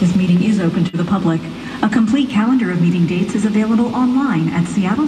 This meeting is open to the public. A complete calendar of meeting dates is available online at Seattle.